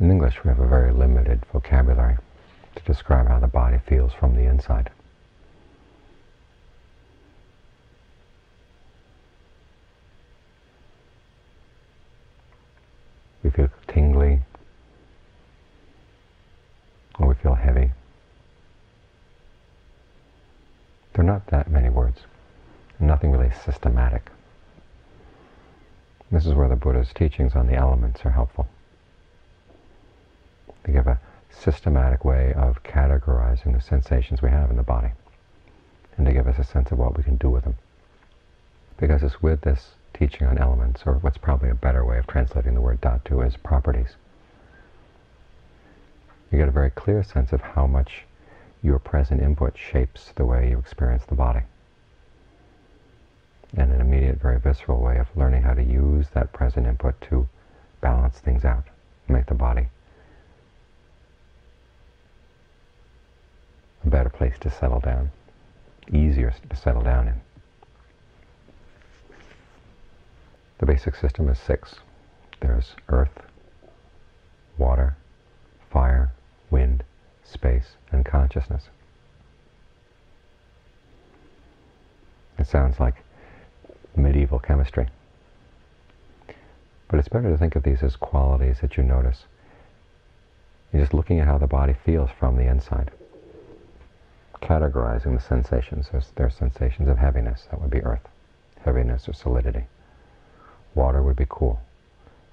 In English, we have a very limited vocabulary to describe how the body feels from the inside. We feel tingly, or we feel heavy. There are not that many words, nothing really systematic. This is where the Buddha's teachings on the elements are helpful. They give a systematic way of categorizing the sensations we have in the body and to give us a sense of what we can do with them. Because it's with this teaching on elements, or what's probably a better way of translating the word dhatu is properties, you get a very clear sense of how much your present input shapes the way you experience the body. And an immediate, very visceral way of learning how to use that present input to balance things out, make the body better place to settle down, easier to settle down in. The basic system is six. There's earth, water, fire, wind, space, and consciousness. It sounds like medieval chemistry. But it's better to think of these as qualities that you notice. You're just looking at how the body feels from the inside categorizing the sensations. There's, there's sensations of heaviness. That would be earth. Heaviness or solidity. Water would be cool.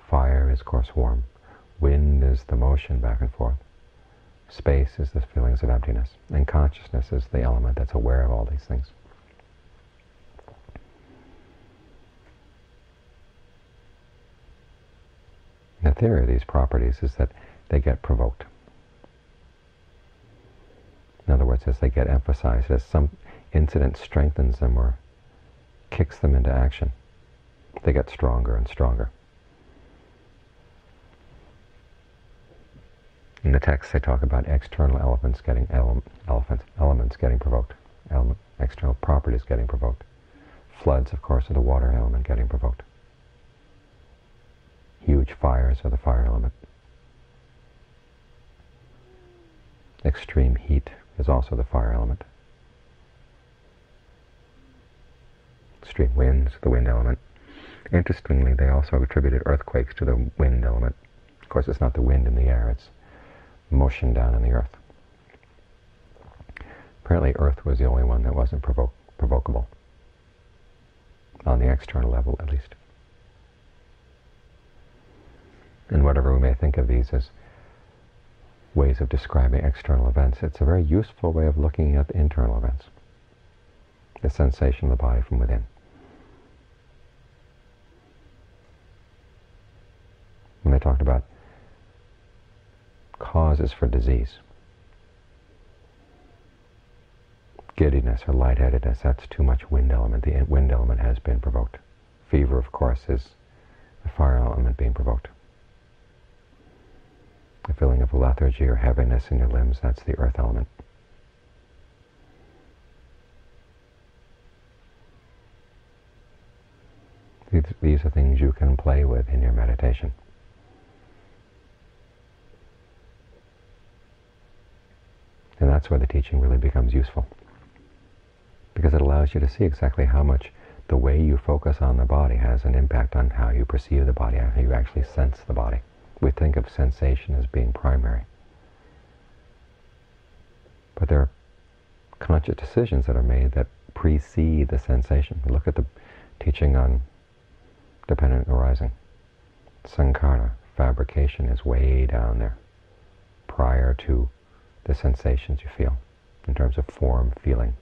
Fire is, of course, warm. Wind is the motion back and forth. Space is the feelings of emptiness. And consciousness is the element that's aware of all these things. The theory of these properties is that they get provoked. In other words, as they get emphasized, as some incident strengthens them or kicks them into action, they get stronger and stronger. In the text, they talk about external elements getting ele elements getting provoked, element, external properties getting provoked. Floods, of course, are the water element getting provoked. Huge fires are the fire element. Extreme heat is also the fire element. Extreme winds, the wind element. Interestingly, they also attributed earthquakes to the wind element. Of course, it's not the wind in the air, it's motion down in the earth. Apparently, earth was the only one that wasn't provo provocable, on the external level at least. And whatever we may think of these as ways of describing external events. It's a very useful way of looking at the internal events, the sensation of the body from within. When they talked about causes for disease, giddiness or lightheadedness, that's too much wind element. The wind element has been provoked. Fever, of course, is the fire element being provoked. The feeling of lethargy or heaviness in your limbs, that's the earth element. These are things you can play with in your meditation. And that's where the teaching really becomes useful. Because it allows you to see exactly how much the way you focus on the body has an impact on how you perceive the body, how you actually sense the body we think of sensation as being primary. But there are conscious decisions that are made that precede the sensation. Look at the teaching on dependent arising. Sankhara, fabrication, is way down there prior to the sensations you feel in terms of form, feeling,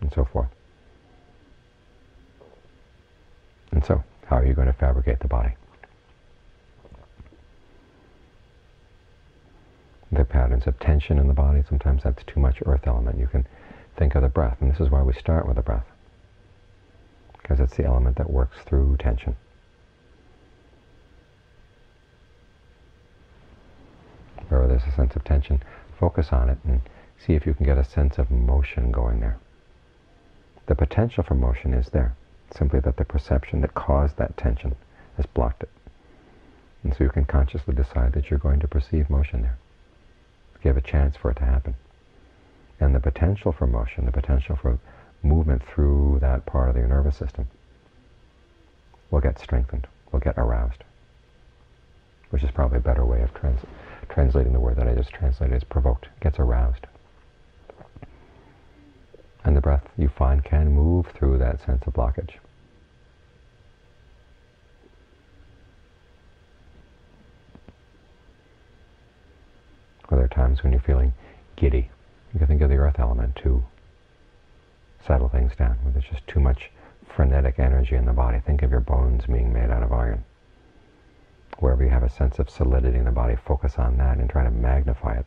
and so forth. And so, how are you going to fabricate the body? The patterns of tension in the body. Sometimes that's too much earth element. You can think of the breath, and this is why we start with the breath, because it's the element that works through tension. Wherever there's a sense of tension, focus on it and see if you can get a sense of motion going there. The potential for motion is there, simply that the perception that caused that tension has blocked it. And so you can consciously decide that you're going to perceive motion there. Give a chance for it to happen. And the potential for motion, the potential for movement through that part of your nervous system will get strengthened, will get aroused, which is probably a better way of trans translating the word that I just translated as provoked, gets aroused. And the breath you find can move through that sense of blockage. Or there times when you're feeling giddy. You can think of the earth element to settle things down, where there's just too much frenetic energy in the body. Think of your bones being made out of iron. Wherever you have a sense of solidity in the body, focus on that and try to magnify it.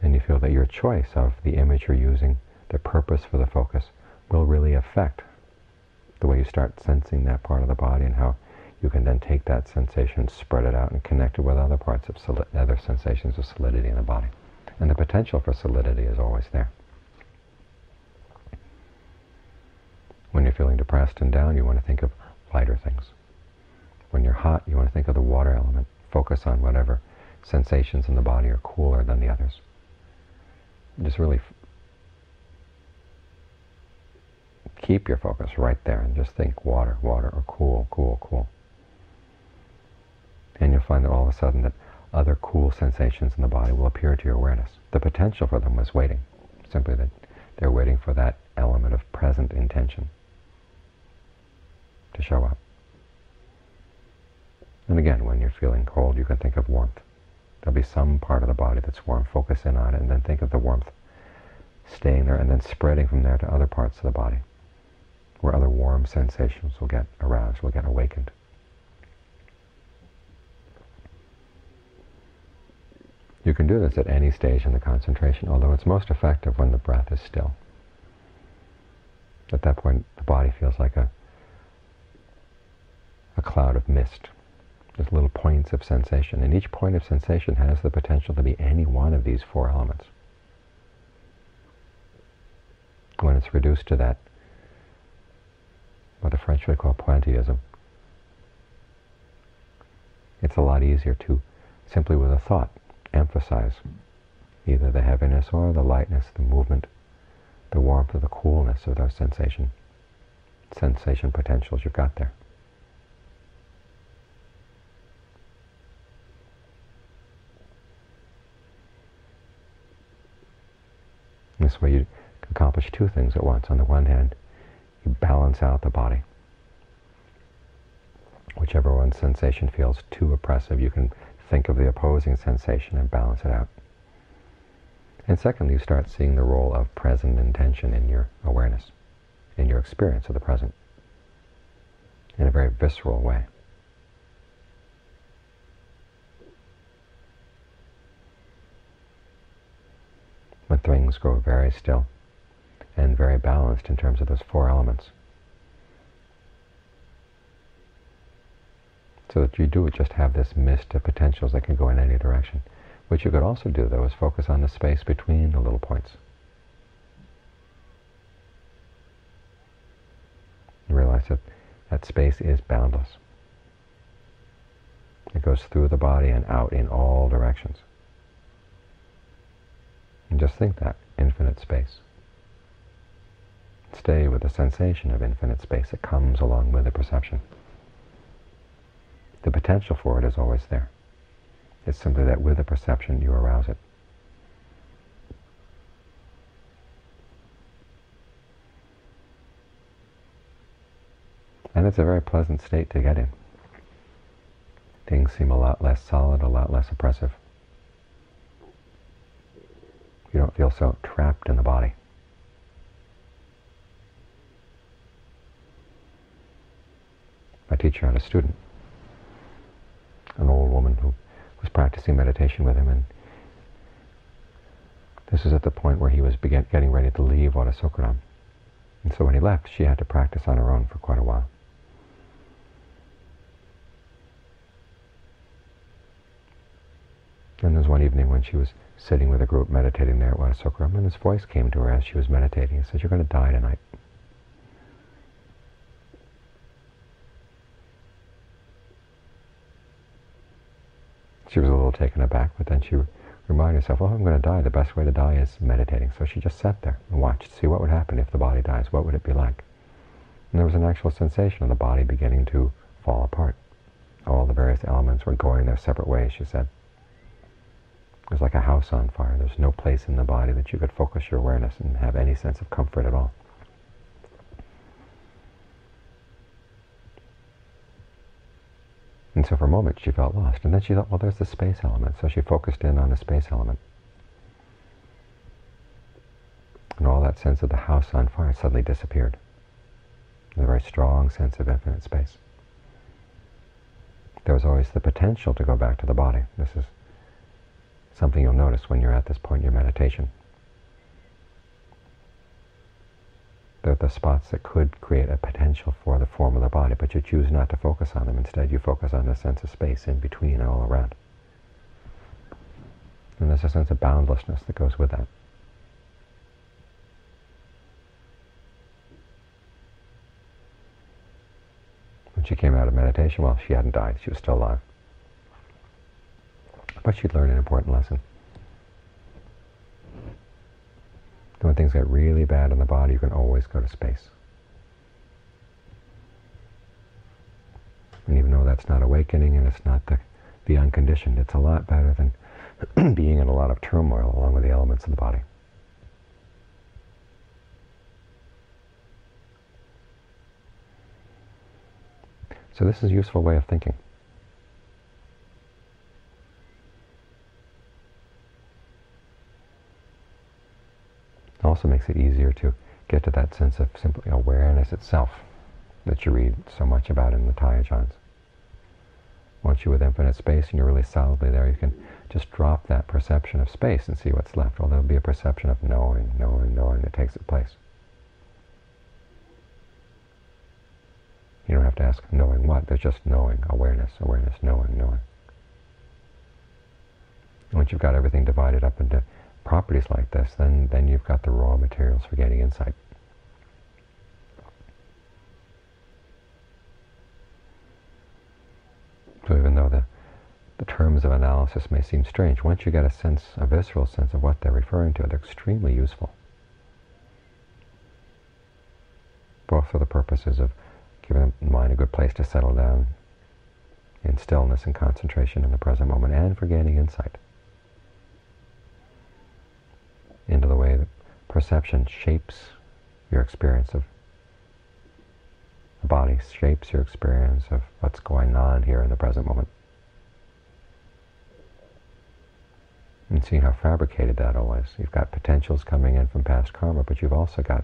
And you feel that your choice of the image you're using, the purpose for the focus, will really affect the way you start sensing that part of the body and how you can then take that sensation, spread it out, and connect it with other parts of other sensations of solidity in the body. And the potential for solidity is always there. When you're feeling depressed and down, you want to think of lighter things. When you're hot, you want to think of the water element. Focus on whatever sensations in the body are cooler than the others. Just really keep your focus right there and just think water, water, or cool, cool, cool. And you'll find that all of a sudden that other cool sensations in the body will appear to your awareness. The potential for them was waiting, simply that they're waiting for that element of present intention to show up. And again, when you're feeling cold, you can think of warmth. There'll be some part of the body that's warm. Focus in on it and then think of the warmth staying there and then spreading from there to other parts of the body where other warm sensations will get aroused, will get awakened. You can do this at any stage in the concentration, although it's most effective when the breath is still. At that point, the body feels like a, a cloud of mist. There's little points of sensation, and each point of sensation has the potential to be any one of these four elements. When it's reduced to that, what the French would call pointillism, it's a lot easier to simply with a thought emphasize either the heaviness or the lightness, the movement, the warmth or the coolness of those sensation, sensation potentials you've got there. This way you accomplish two things at once. On the one hand, you balance out the body. Whichever one sensation feels too oppressive, you can think of the opposing sensation and balance it out. And secondly, you start seeing the role of present intention in your awareness, in your experience of the present, in a very visceral way. When things grow very still and very balanced in terms of those four elements, So that you do just have this mist of potentials that can go in any direction. What you could also do, though, is focus on the space between the little points. realize that that space is boundless. It goes through the body and out in all directions. And just think that, infinite space. Stay with the sensation of infinite space that comes along with the perception potential for it is always there. It's simply that with a perception you arouse it. And it's a very pleasant state to get in. Things seem a lot less solid, a lot less oppressive. You don't feel so trapped in the body. My teacher had a student woman who was practicing meditation with him, and this was at the point where he was getting ready to leave Wat Asokaram. And so when he left, she had to practice on her own for quite a while. And there was one evening when she was sitting with a group meditating there at Wat Asokaram, and his voice came to her as she was meditating. He said, you're going to die tonight. She was a little taken aback, but then she reminded herself, well, I'm going to die. The best way to die is meditating. So she just sat there and watched, see what would happen if the body dies. What would it be like? And there was an actual sensation of the body beginning to fall apart. All the various elements were going their separate ways, she said. It was like a house on fire. There's no place in the body that you could focus your awareness and have any sense of comfort at all. And so for a moment she felt lost. And then she thought, well, there's the space element. So she focused in on the space element. And all that sense of the house on fire suddenly disappeared. A very strong sense of infinite space. There was always the potential to go back to the body. This is something you'll notice when you're at this point in your meditation. They're the spots that could create a potential for the form of the body, but you choose not to focus on them. Instead, you focus on the sense of space in between and all around. And there's a sense of boundlessness that goes with that. When she came out of meditation, well, she hadn't died. She was still alive. But she'd learned an important lesson. When things get really bad in the body, you can always go to space. And even though that's not awakening and it's not the, the unconditioned, it's a lot better than being in a lot of turmoil along with the elements of the body. So this is a useful way of thinking. Also makes it easier to get to that sense of simply awareness itself that you read so much about in the Thai ajaans. Once you're with infinite space and you're really solidly there, you can just drop that perception of space and see what's left. Well, there'll be a perception of knowing, knowing, knowing that takes its place. You don't have to ask knowing what, there's just knowing, awareness, awareness, knowing, knowing. Once you've got everything divided up into properties like this, then, then you've got the raw materials for getting insight. So even though the, the terms of analysis may seem strange, once you get a sense, a visceral sense of what they're referring to, they're extremely useful. Both for the purposes of giving the mind a good place to settle down in stillness and concentration in the present moment, and for gaining insight into the way that perception shapes your experience of the body, shapes your experience of what's going on here in the present moment. And see how fabricated that all is. You've got potentials coming in from past karma, but you've also got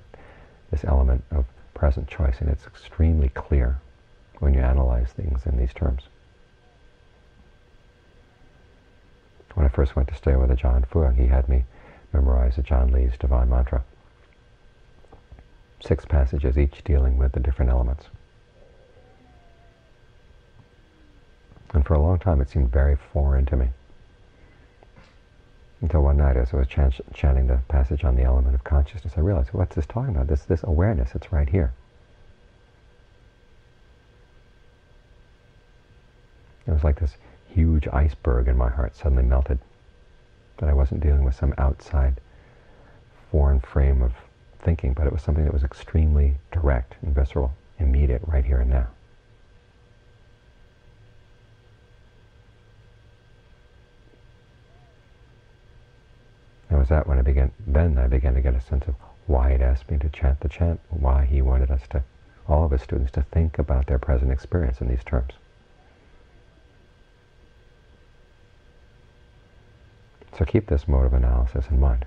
this element of present choice, and it's extremely clear when you analyze things in these terms. When I first went to stay with Ajaan Fuang, he had me memorize Ajaan Lee's Divine Mantra. Six passages, each dealing with the different elements. And for a long time it seemed very foreign to me. Until one night as I was ch chanting the passage on the element of consciousness, I realized, what's this talking about? This, this awareness, it's right here. It was like this huge iceberg in my heart suddenly melted that I wasn't dealing with some outside foreign frame of thinking, but it was something that was extremely direct and visceral, immediate, right here and now. And it was that when I began, then I began to get a sense of why he'd asked me to chant the chant, why he wanted us to, all of his students, to think about their present experience in these terms. So keep this mode of analysis in mind.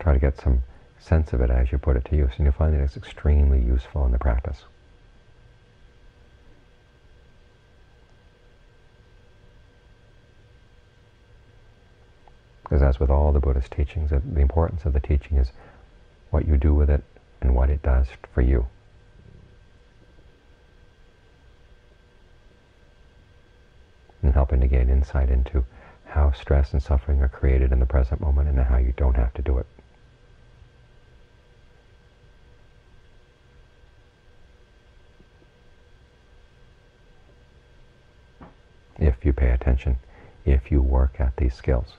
Try to get some sense of it as you put it to use, and you'll find that it's extremely useful in the practice. Because as with all the Buddhist teachings, the importance of the teaching is what you do with it and what it does for you. and helping gain insight into how stress and suffering are created in the present moment and how you don't have to do it. if you pay attention, if you work at these skills.